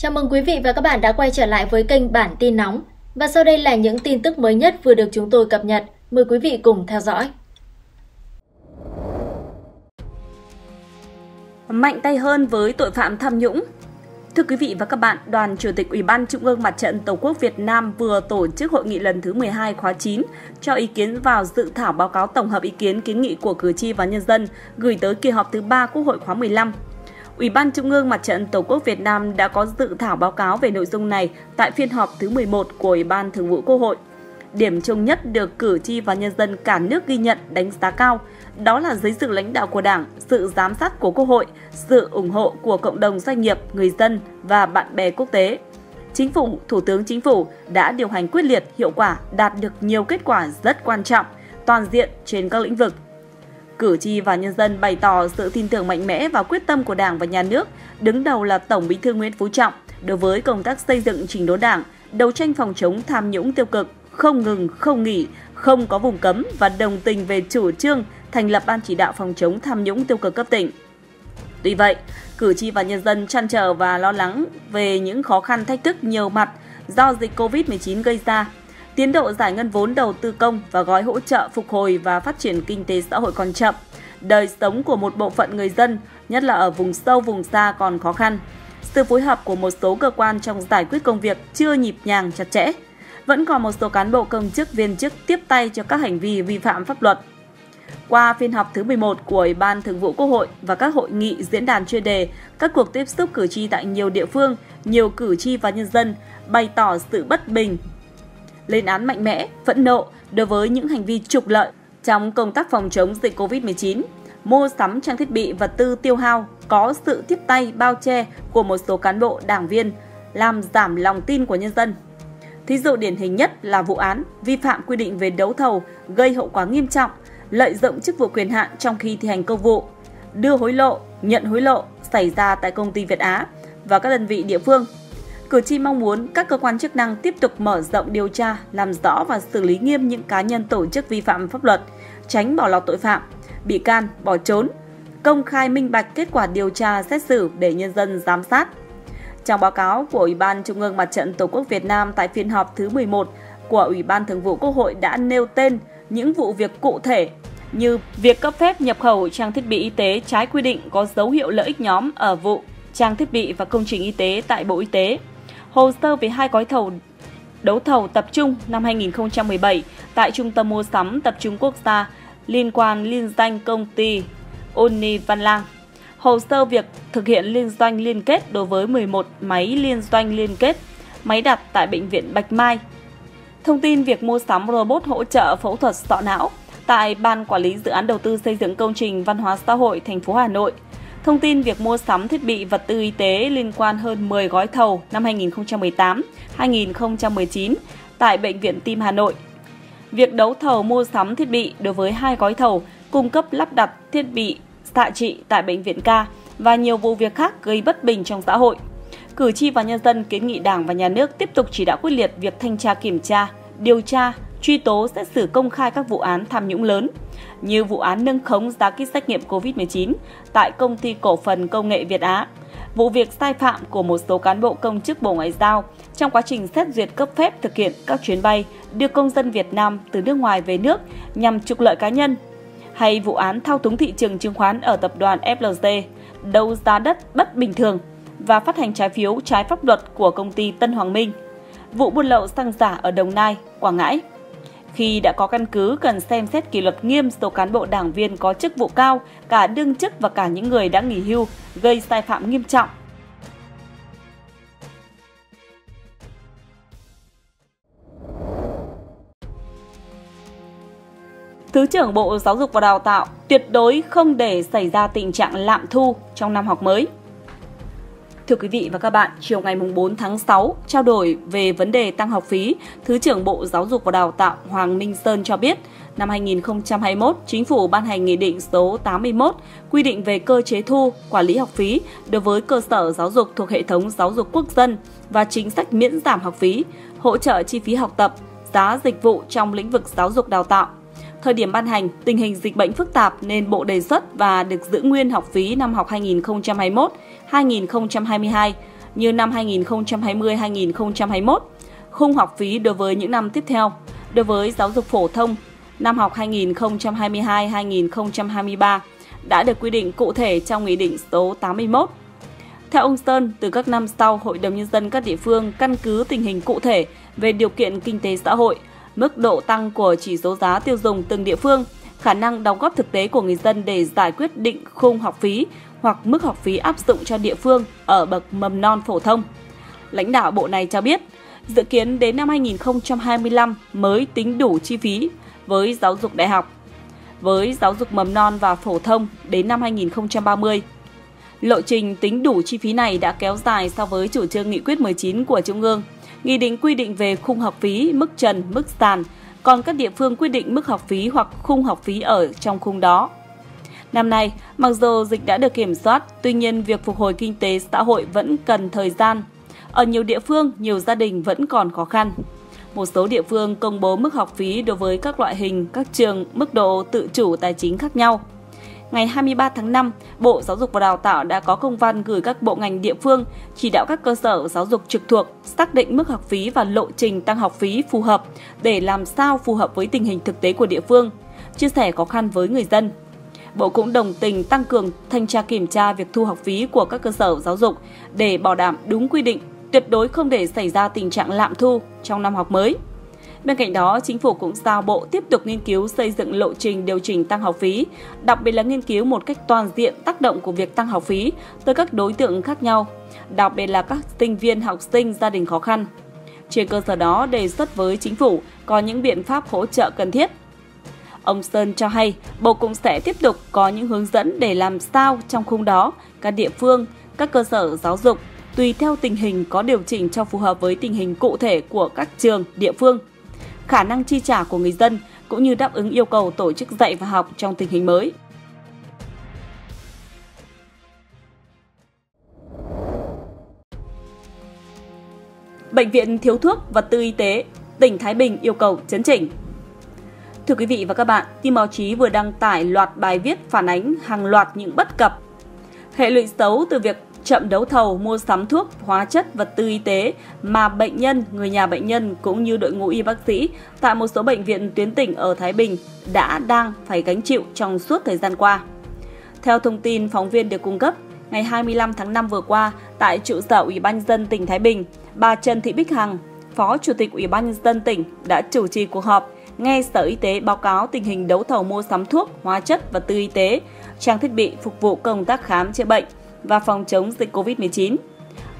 Chào mừng quý vị và các bạn đã quay trở lại với kênh Bản tin nóng. Và sau đây là những tin tức mới nhất vừa được chúng tôi cập nhật. Mời quý vị cùng theo dõi. Mạnh tay hơn với tội phạm tham nhũng, Thưa quý vị và các bạn, Đoàn Chủ tịch Ủy ban Trung ương Mặt trận Tổ quốc Việt Nam vừa tổ chức hội nghị lần thứ 12 khóa 9 cho ý kiến vào dự thảo báo cáo tổng hợp ý kiến kiến nghị của cử tri và nhân dân gửi tới kỳ họp thứ 3 Quốc hội khóa 15. Ủy ban Trung ương Mặt trận Tổ quốc Việt Nam đã có dự thảo báo cáo về nội dung này tại phiên họp thứ 11 của Ủy ban Thường vụ Quốc hội. Điểm chung nhất được cử tri và nhân dân cả nước ghi nhận đánh giá cao, đó là dưới sự lãnh đạo của Đảng, sự giám sát của Quốc hội, sự ủng hộ của cộng đồng doanh nghiệp, người dân và bạn bè quốc tế. Chính phủ, Thủ tướng Chính phủ đã điều hành quyết liệt, hiệu quả, đạt được nhiều kết quả rất quan trọng, toàn diện trên các lĩnh vực. Cử tri và nhân dân bày tỏ sự tin tưởng mạnh mẽ và quyết tâm của Đảng và Nhà nước, đứng đầu là Tổng Bí thư Nguyễn Phú Trọng đối với công tác xây dựng chỉnh đốn Đảng, đấu tranh phòng chống tham nhũng tiêu cực, không ngừng, không nghỉ, không có vùng cấm và đồng tình về chủ trương thành lập Ban chỉ đạo phòng chống tham nhũng tiêu cực cấp tỉnh. Tuy vậy, cử tri và nhân dân chăn trở và lo lắng về những khó khăn thách thức nhiều mặt do dịch COVID-19 gây ra. Tiến độ giải ngân vốn đầu tư công và gói hỗ trợ phục hồi và phát triển kinh tế xã hội còn chậm. Đời sống của một bộ phận người dân, nhất là ở vùng sâu vùng xa còn khó khăn. Sự phối hợp của một số cơ quan trong giải quyết công việc chưa nhịp nhàng chặt chẽ vẫn còn một số cán bộ công chức viên chức tiếp tay cho các hành vi vi phạm pháp luật. Qua phiên họp thứ 11 của Ủy ban Thường vụ Quốc hội và các hội nghị diễn đàn chuyên đề, các cuộc tiếp xúc cử tri tại nhiều địa phương, nhiều cử tri và nhân dân bày tỏ sự bất bình, lên án mạnh mẽ, phẫn nộ đối với những hành vi trục lợi trong công tác phòng chống dịch COVID-19, mua sắm trang thiết bị vật tư tiêu hao có sự tiếp tay bao che của một số cán bộ đảng viên làm giảm lòng tin của nhân dân Thí dụ điển hình nhất là vụ án vi phạm quy định về đấu thầu gây hậu quả nghiêm trọng, lợi dụng chức vụ quyền hạn trong khi thi hành công vụ, đưa hối lộ, nhận hối lộ xảy ra tại công ty Việt Á và các đơn vị địa phương. Cử tri mong muốn các cơ quan chức năng tiếp tục mở rộng điều tra, làm rõ và xử lý nghiêm những cá nhân tổ chức vi phạm pháp luật, tránh bỏ lọt tội phạm, bị can, bỏ trốn, công khai minh bạch kết quả điều tra xét xử để nhân dân giám sát, trong báo cáo của Ủy ban Trung ương Mặt trận Tổ quốc Việt Nam tại phiên họp thứ 11 của Ủy ban Thường vụ Quốc hội đã nêu tên những vụ việc cụ thể như việc cấp phép nhập khẩu trang thiết bị y tế trái quy định có dấu hiệu lợi ích nhóm ở vụ trang thiết bị và công trình y tế tại Bộ Y tế, hồ sơ về hai gói thầu đấu thầu tập trung năm 2017 tại Trung tâm mua sắm tập trung quốc gia liên quan liên danh công ty Uni Văn Lang hồ sơ việc thực hiện liên doanh liên kết đối với 11 máy liên doanh liên kết, máy đặt tại Bệnh viện Bạch Mai. Thông tin việc mua sắm robot hỗ trợ phẫu thuật sọ não tại Ban Quản lý Dự án Đầu tư xây dựng công trình văn hóa xã hội thành phố Hà Nội. Thông tin việc mua sắm thiết bị vật tư y tế liên quan hơn 10 gói thầu năm 2018-2019 tại Bệnh viện Tim Hà Nội. Việc đấu thầu mua sắm thiết bị đối với hai gói thầu cung cấp lắp đặt thiết bị xạ trị tại Bệnh viện ca và nhiều vụ việc khác gây bất bình trong xã hội. Cử tri và nhân dân kiến nghị Đảng và Nhà nước tiếp tục chỉ đạo quyết liệt việc thanh tra kiểm tra, điều tra, truy tố xét xử công khai các vụ án tham nhũng lớn, như vụ án nâng khống giá kit xét nghiệm COVID-19 tại công ty cổ phần công nghệ Việt Á, vụ việc sai phạm của một số cán bộ công chức Bộ Ngoại giao trong quá trình xét duyệt cấp phép thực hiện các chuyến bay đưa công dân Việt Nam từ nước ngoài về nước nhằm trục lợi cá nhân hay vụ án thao túng thị trường chứng khoán ở tập đoàn FLC, đấu giá đất bất bình thường và phát hành trái phiếu trái pháp luật của công ty Tân Hoàng Minh, vụ buôn lậu xăng giả ở Đồng Nai, Quảng Ngãi. Khi đã có căn cứ cần xem xét kỷ luật nghiêm số cán bộ đảng viên có chức vụ cao, cả đương chức và cả những người đã nghỉ hưu, gây sai phạm nghiêm trọng Thứ trưởng Bộ Giáo dục và Đào tạo tuyệt đối không để xảy ra tình trạng lạm thu trong năm học mới. Thưa quý vị và các bạn, chiều ngày 4 tháng 6, trao đổi về vấn đề tăng học phí, Thứ trưởng Bộ Giáo dục và Đào tạo Hoàng Minh Sơn cho biết, năm 2021, Chính phủ ban hành Nghị định số 81 quy định về cơ chế thu, quản lý học phí đối với cơ sở giáo dục thuộc hệ thống giáo dục quốc dân và chính sách miễn giảm học phí, hỗ trợ chi phí học tập, giá dịch vụ trong lĩnh vực giáo dục đào tạo. Thời điểm ban hành, tình hình dịch bệnh phức tạp nên Bộ đề xuất và được giữ nguyên học phí năm học 2021-2022 như năm 2020-2021, khung học phí đối với những năm tiếp theo. Đối với giáo dục phổ thông, năm học 2022-2023 đã được quy định cụ thể trong Nghị định số 81. Theo ông Sơn, từ các năm sau, Hội đồng Nhân dân các địa phương căn cứ tình hình cụ thể về điều kiện kinh tế xã hội, mức độ tăng của chỉ số giá tiêu dùng từng địa phương, khả năng đóng góp thực tế của người dân để giải quyết định khung học phí hoặc mức học phí áp dụng cho địa phương ở bậc mầm non phổ thông. Lãnh đạo bộ này cho biết, dự kiến đến năm 2025 mới tính đủ chi phí với giáo dục đại học, với giáo dục mầm non và phổ thông đến năm 2030. Lộ trình tính đủ chi phí này đã kéo dài so với chủ trương nghị quyết 19 của Trung ương. Nghị định quy định về khung học phí, mức trần, mức sàn, còn các địa phương quy định mức học phí hoặc khung học phí ở trong khung đó. Năm nay, mặc dù dịch đã được kiểm soát, tuy nhiên việc phục hồi kinh tế xã hội vẫn cần thời gian. Ở nhiều địa phương, nhiều gia đình vẫn còn khó khăn. Một số địa phương công bố mức học phí đối với các loại hình, các trường, mức độ tự chủ tài chính khác nhau. Ngày 23 tháng 5, Bộ Giáo dục và Đào tạo đã có công văn gửi các bộ ngành địa phương chỉ đạo các cơ sở giáo dục trực thuộc xác định mức học phí và lộ trình tăng học phí phù hợp để làm sao phù hợp với tình hình thực tế của địa phương, chia sẻ khó khăn với người dân. Bộ cũng đồng tình tăng cường thanh tra kiểm tra việc thu học phí của các cơ sở giáo dục để bảo đảm đúng quy định, tuyệt đối không để xảy ra tình trạng lạm thu trong năm học mới. Bên cạnh đó, chính phủ cũng giao Bộ tiếp tục nghiên cứu xây dựng lộ trình điều chỉnh tăng học phí, đặc biệt là nghiên cứu một cách toàn diện tác động của việc tăng học phí tới các đối tượng khác nhau, đặc biệt là các sinh viên học sinh gia đình khó khăn. Trên cơ sở đó đề xuất với chính phủ có những biện pháp hỗ trợ cần thiết. Ông Sơn cho hay, Bộ cũng sẽ tiếp tục có những hướng dẫn để làm sao trong khung đó các địa phương, các cơ sở giáo dục tùy theo tình hình có điều chỉnh cho phù hợp với tình hình cụ thể của các trường, địa phương khả năng chi trả của người dân cũng như đáp ứng yêu cầu tổ chức dạy và học trong tình hình mới. Bệnh viện thiếu thuốc, vật tư y tế, tỉnh Thái Bình yêu cầu chấn chỉnh. Thưa quý vị và các bạn, tin báo chí vừa đăng tải loạt bài viết phản ánh hàng loạt những bất cập, hệ lụy xấu từ việc chậm đấu thầu mua sắm thuốc, hóa chất, vật tư y tế mà bệnh nhân, người nhà bệnh nhân cũng như đội ngũ y bác sĩ tại một số bệnh viện tuyến tỉnh ở Thái Bình đã đang phải gánh chịu trong suốt thời gian qua. Theo thông tin phóng viên được cung cấp, ngày 25 tháng 5 vừa qua, tại trụ sở Ủy ban nhân dân tỉnh Thái Bình, bà Trần Thị Bích Hằng, Phó Chủ tịch Ủy ban nhân dân tỉnh đã chủ trì cuộc họp nghe Sở Y tế báo cáo tình hình đấu thầu mua sắm thuốc, hóa chất, vật tư y tế, trang thiết bị phục vụ công tác khám chữa bệnh và phòng chống dịch COVID-19.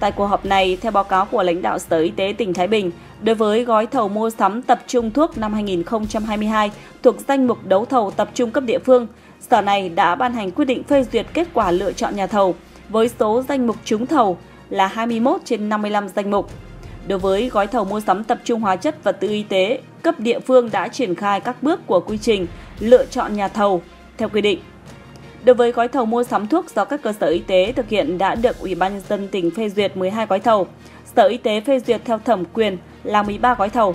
Tại cuộc họp này, theo báo cáo của lãnh đạo Sở Y tế tỉnh Thái Bình, đối với gói thầu mua sắm tập trung thuốc năm 2022 thuộc danh mục đấu thầu tập trung cấp địa phương, Sở này đã ban hành quyết định phê duyệt kết quả lựa chọn nhà thầu với số danh mục trúng thầu là 21 trên 55 danh mục. Đối với gói thầu mua sắm tập trung hóa chất và tư y tế, cấp địa phương đã triển khai các bước của quy trình lựa chọn nhà thầu theo quy định. Đối với gói thầu mua sắm thuốc do các cơ sở y tế thực hiện đã được Ủy ban nhân dân tỉnh phê duyệt 12 gói thầu. Sở Y tế phê duyệt theo thẩm quyền là 13 gói thầu.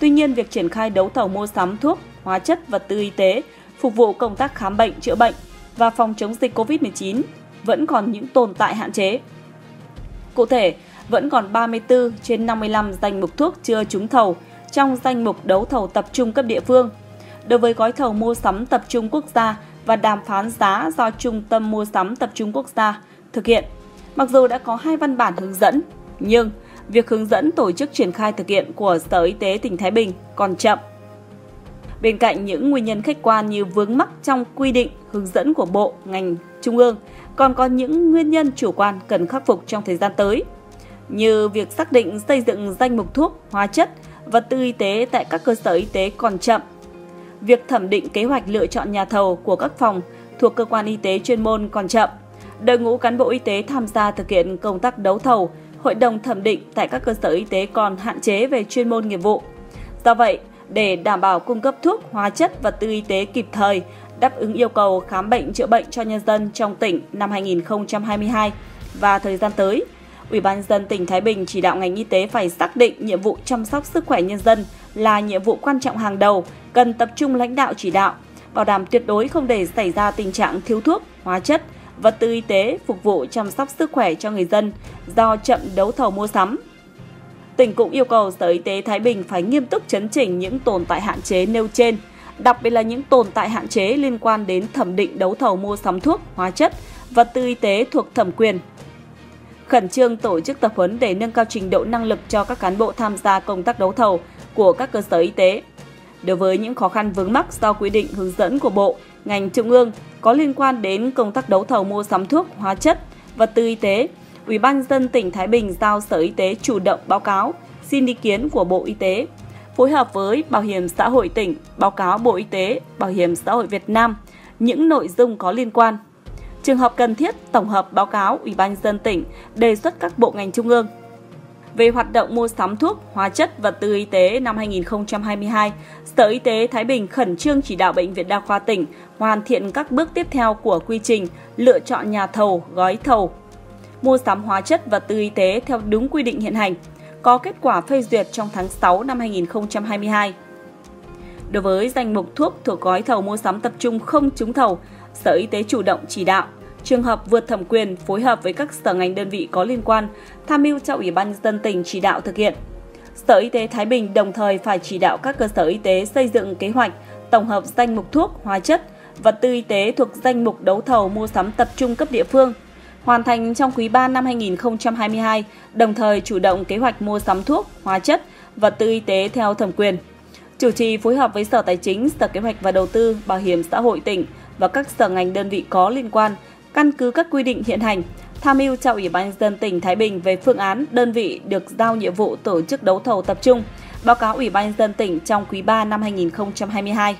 Tuy nhiên, việc triển khai đấu thầu mua sắm thuốc, hóa chất, vật tư y tế phục vụ công tác khám bệnh, chữa bệnh và phòng chống dịch COVID-19 vẫn còn những tồn tại hạn chế. Cụ thể, vẫn còn 34 trên 55 danh mục thuốc chưa trúng thầu trong danh mục đấu thầu tập trung cấp địa phương. Đối với gói thầu mua sắm tập trung quốc gia và đàm phán giá do Trung tâm Mua sắm Tập trung Quốc gia thực hiện. Mặc dù đã có hai văn bản hướng dẫn, nhưng việc hướng dẫn tổ chức triển khai thực hiện của Sở Y tế tỉnh Thái Bình còn chậm. Bên cạnh những nguyên nhân khách quan như vướng mắc trong quy định, hướng dẫn của Bộ, ngành, Trung ương, còn có những nguyên nhân chủ quan cần khắc phục trong thời gian tới, như việc xác định xây dựng danh mục thuốc, hóa chất, vật tư y tế tại các cơ sở y tế còn chậm việc thẩm định kế hoạch lựa chọn nhà thầu của các phòng thuộc cơ quan y tế chuyên môn còn chậm. Đội ngũ cán bộ y tế tham gia thực hiện công tác đấu thầu, hội đồng thẩm định tại các cơ sở y tế còn hạn chế về chuyên môn nghiệp vụ. Do vậy, để đảm bảo cung cấp thuốc, hóa chất và tư y tế kịp thời, đáp ứng yêu cầu khám bệnh chữa bệnh cho nhân dân trong tỉnh năm 2022 và thời gian tới, Ủy ban dân tỉnh Thái Bình chỉ đạo ngành y tế phải xác định nhiệm vụ chăm sóc sức khỏe nhân dân là nhiệm vụ quan trọng hàng đầu, cần tập trung lãnh đạo chỉ đạo, bảo đảm tuyệt đối không để xảy ra tình trạng thiếu thuốc, hóa chất, vật tư y tế phục vụ chăm sóc sức khỏe cho người dân do chậm đấu thầu mua sắm. Tỉnh cũng yêu cầu Sở Y tế Thái Bình phải nghiêm túc chấn chỉnh những tồn tại hạn chế nêu trên, đặc biệt là những tồn tại hạn chế liên quan đến thẩm định đấu thầu mua sắm thuốc, hóa chất, vật tư y tế thuộc thẩm quyền. Khẩn trương tổ chức tập huấn để nâng cao trình độ năng lực cho các cán bộ tham gia công tác đấu thầu của các cơ sở y tế. Đối với những khó khăn vướng mắc do quy định hướng dẫn của Bộ, ngành trung ương có liên quan đến công tác đấu thầu mua sắm thuốc, hóa chất, vật tư y tế, Ủy ban dân tỉnh Thái Bình giao Sở Y tế chủ động báo cáo, xin ý kiến của Bộ Y tế, phối hợp với Bảo hiểm xã hội tỉnh báo cáo Bộ Y tế, Bảo hiểm xã hội Việt Nam những nội dung có liên quan. Trường hợp cần thiết, tổng hợp báo cáo Ủy ban dân tỉnh đề xuất các bộ ngành trung ương về hoạt động mua sắm thuốc, hóa chất, vật tư y tế năm 2022, Sở Y tế Thái Bình khẩn trương chỉ đạo Bệnh viện Đa khoa tỉnh hoàn thiện các bước tiếp theo của quy trình lựa chọn nhà thầu, gói thầu, mua sắm hóa chất và tư y tế theo đúng quy định hiện hành, có kết quả phê duyệt trong tháng 6 năm 2022. Đối với danh mục thuốc thuộc gói thầu mua sắm tập trung không trúng thầu, Sở Y tế chủ động chỉ đạo trường hợp vượt thẩm quyền phối hợp với các sở ngành đơn vị có liên quan tham mưu cho Ủy ban dân tỉnh chỉ đạo thực hiện. Sở Y tế Thái Bình đồng thời phải chỉ đạo các cơ sở y tế xây dựng kế hoạch tổng hợp danh mục thuốc, hóa chất, vật tư y tế thuộc danh mục đấu thầu mua sắm tập trung cấp địa phương, hoàn thành trong quý 3 năm 2022, đồng thời chủ động kế hoạch mua sắm thuốc, hóa chất, vật tư y tế theo thẩm quyền. Chủ trì phối hợp với Sở Tài chính, Sở Kế hoạch và Đầu tư, Bảo hiểm xã hội tỉnh và các sở ngành đơn vị có liên quan căn cứ các quy định hiện hành, tham mưu cho Ủy ban nhân dân tỉnh Thái Bình về phương án đơn vị được giao nhiệm vụ tổ chức đấu thầu tập trung, báo cáo Ủy ban nhân dân tỉnh trong quý 3 năm 2022.